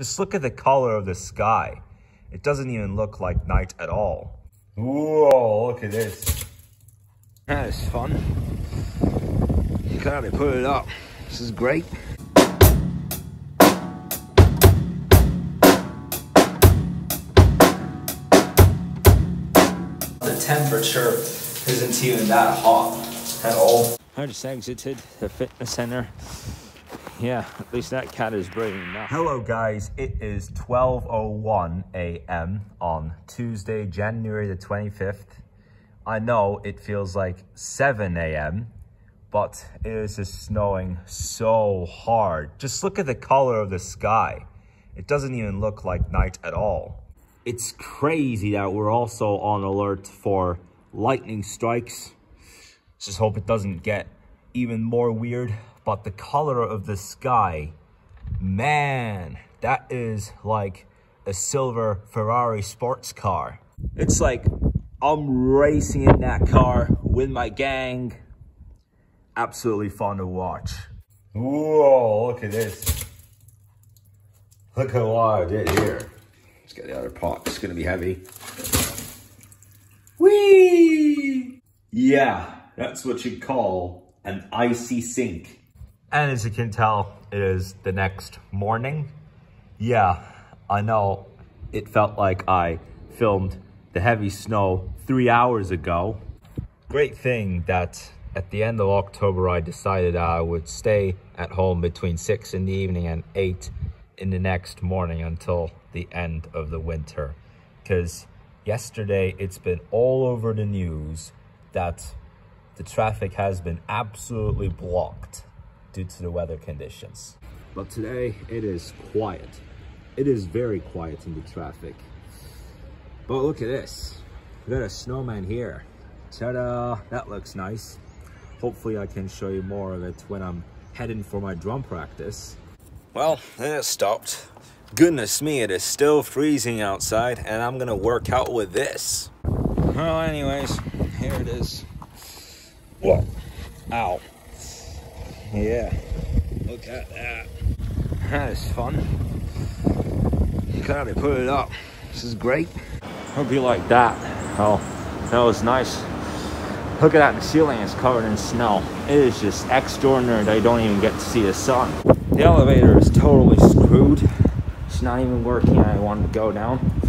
Just look at the color of the sky. It doesn't even look like night at all. Whoa, look at this. That is fun. Look how they put it up. This is great. The temperature isn't even that hot at all. I just exited the fitness center. Yeah, at least that cat is brave enough. Hello guys, it is 12.01 a.m. on Tuesday, January the 25th. I know it feels like 7 a.m., but it is just snowing so hard. Just look at the color of the sky. It doesn't even look like night at all. It's crazy that we're also on alert for lightning strikes. Just hope it doesn't get even more weird. But the color of the sky, man, that is like a silver Ferrari sports car. It's like I'm racing in that car with my gang. Absolutely fun to watch. Whoa, look at this. Look how I did here. Let's get the other pot. It's gonna be heavy. Whee! Yeah, that's what you call an icy sink. And as you can tell, it is the next morning. Yeah, I know it felt like I filmed the heavy snow three hours ago. Great thing that at the end of October, I decided I would stay at home between six in the evening and eight in the next morning until the end of the winter. Because yesterday it's been all over the news that the traffic has been absolutely blocked due to the weather conditions. But today it is quiet. It is very quiet in the traffic. But look at this. We got a snowman here. Ta-da! That looks nice. Hopefully I can show you more of it when I'm heading for my drum practice. Well, it stopped. Goodness me, it is still freezing outside and I'm gonna work out with this. Well, anyways, here it is. What? Ow. Yeah. Look at that. That is fun. How they put it up. This is great. Hope you like that. Oh, that was nice. Look at that, the ceiling is covered in snow. It is just extraordinary that you don't even get to see the sun. The elevator is totally screwed. It's not even working. I wanted to go down,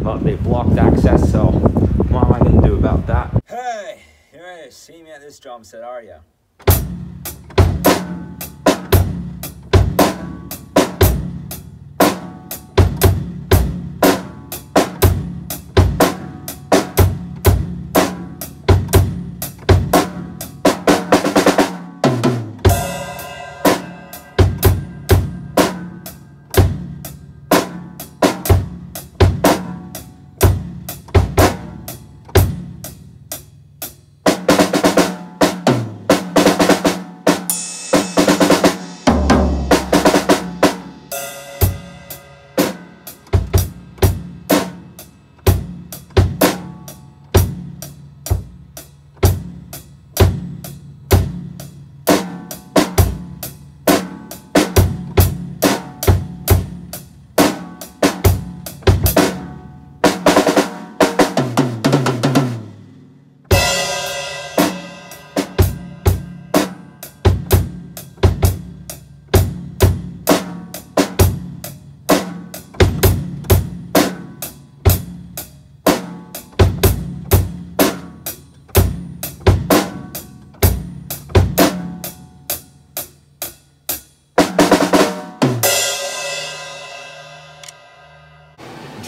but they blocked access, so what am I gonna do about that? Hey, you ready to see me at this drum set, are you?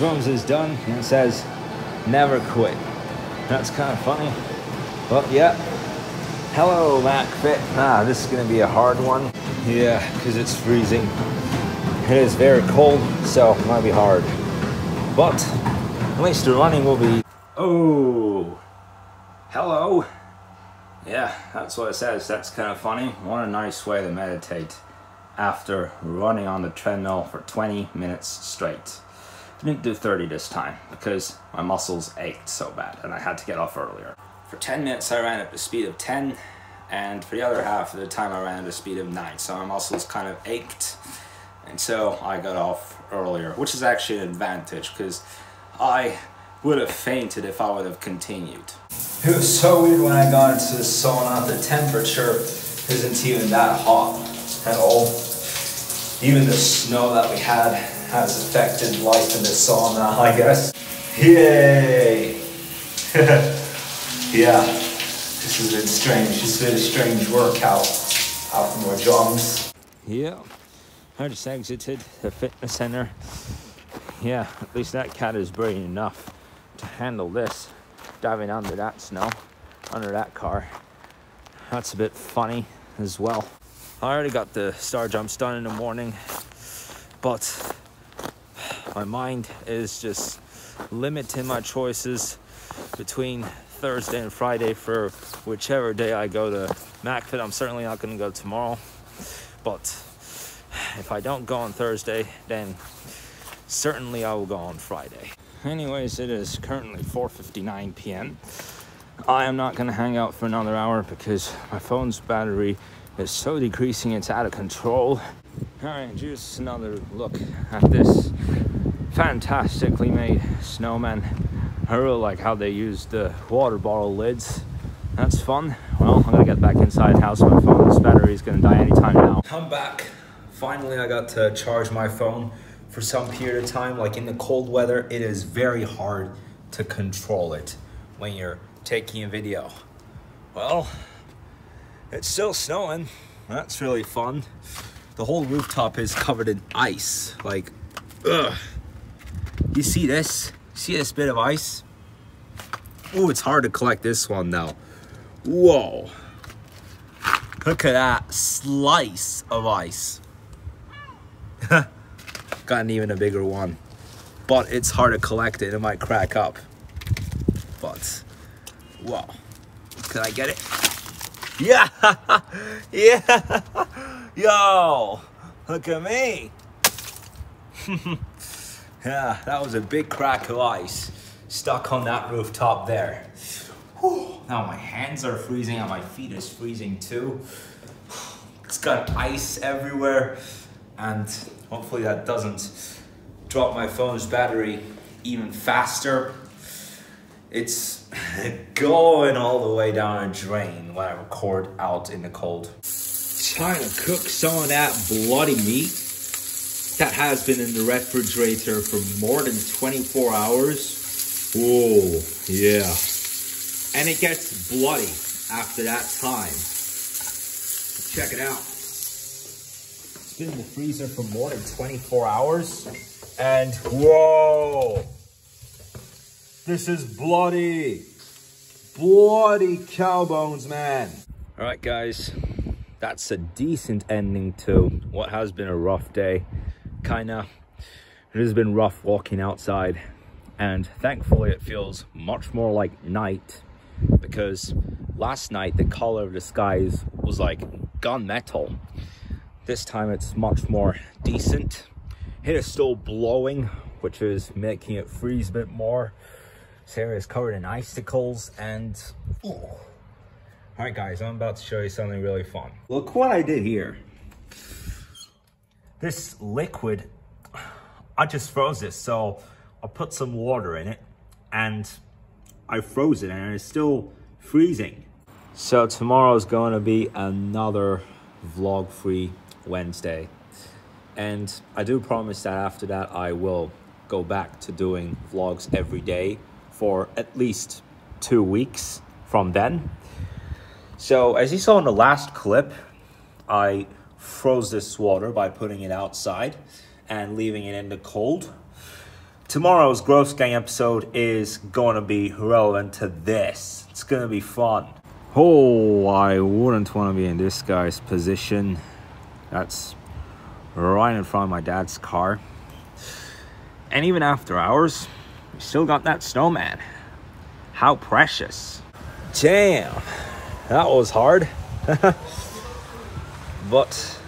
Drums is done and it says never quit. That's kind of funny. But yeah. Hello, MacFit. Ah, this is gonna be a hard one. Yeah, because it's freezing. It is very cold, so it might be hard. But at least the running will be. Oh, hello. Yeah, that's what it says. That's kind of funny. What a nice way to meditate after running on the treadmill for 20 minutes straight. I didn't do 30 this time because my muscles ached so bad and I had to get off earlier. For 10 minutes I ran at the speed of 10 and for the other half of the time I ran at the speed of 9 so my muscles kind of ached and so I got off earlier, which is actually an advantage because I would have fainted if I would have continued. It was so weird when I got into the sauna. The temperature isn't even that hot at all. Even the snow that we had has affected life in the sauna, I guess. Yay! yeah, this has been strange. It's been a strange workout out our jumps. Yeah, I just exited the fitness center. Yeah, at least that cat is brave enough to handle this. Diving under that snow, under that car. That's a bit funny as well. I already got the star jumps done in the morning, but my mind is just limiting my choices between Thursday and Friday for whichever day I go to MacFit. I'm certainly not going to go tomorrow, but if I don't go on Thursday, then certainly I will go on Friday. Anyways, it is currently 4.59 p.m. I am not going to hang out for another hour because my phone's battery is so decreasing it's out of control. All right, just another look at this fantastically made snowman. I really like how they used the water bottle lids. That's fun. Well, I'm gonna get back inside house. My phone's battery is gonna die anytime now. I'm back. Finally, I got to charge my phone for some period of time. Like in the cold weather, it is very hard to control it when you're taking a video. Well, it's still snowing. That's really fun. The whole rooftop is covered in ice. Like, ugh. You see this? See this bit of ice? Oh, it's hard to collect this one though. Whoa. Look at that slice of ice. Gotten even a bigger one. But it's hard to collect it. It might crack up. But, whoa. Can I get it? Yeah! yeah! Yo! Look at me! Yeah, that was a big crack of ice stuck on that rooftop there. Whew. Now my hands are freezing and my feet is freezing too. It's got ice everywhere and hopefully that doesn't drop my phone's battery even faster. It's going all the way down a drain when I record out in the cold. Trying to cook some of that bloody meat that has been in the refrigerator for more than 24 hours. Oh, yeah. And it gets bloody after that time. Check it out. It's been in the freezer for more than 24 hours. And whoa, this is bloody, bloody cow bones, man. All right, guys, that's a decent ending to what has been a rough day. Kinda, it has been rough walking outside and thankfully it feels much more like night because last night the color of the skies was like gunmetal. This time it's much more decent. It is still blowing, which is making it freeze a bit more. Area is covered in icicles and... Ooh. All right, guys, I'm about to show you something really fun. Look what I did here. This liquid, I just froze it. So I put some water in it and I froze it and it's still freezing. So tomorrow is going to be another vlog-free Wednesday. And I do promise that after that, I will go back to doing vlogs every day for at least two weeks from then. So as you saw in the last clip, I froze this water by putting it outside and leaving it in the cold. Tomorrow's Gross Gang episode is going to be relevant to this. It's going to be fun. Oh, I wouldn't want to be in this guy's position. That's right in front of my dad's car. And even after hours, we still got that snowman. How precious. Damn, that was hard. but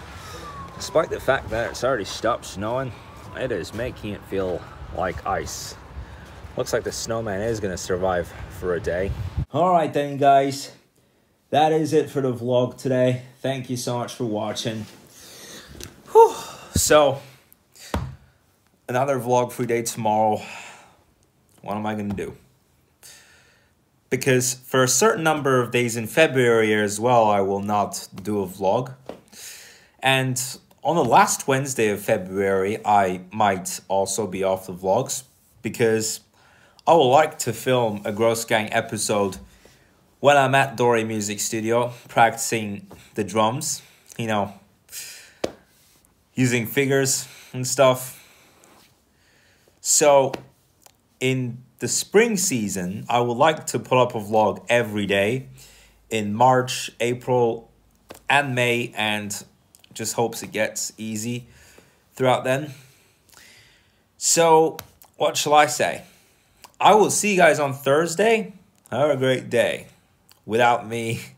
despite the fact that it's already stopped snowing, it is making it feel like ice. Looks like the snowman is gonna survive for a day. All right then guys, that is it for the vlog today. Thank you so much for watching. Whew. So, another vlog free day tomorrow. What am I to do? Because for a certain number of days in February as well, I will not do a vlog. And on the last Wednesday of February, I might also be off the vlogs because I would like to film a Gross Gang episode when I'm at Dory Music Studio practicing the drums, you know, using figures and stuff. So, in the spring season, I would like to put up a vlog every day in March, April, and May, and just hopes it gets easy throughout then. So, what shall I say? I will see you guys on Thursday. Have a great day. Without me,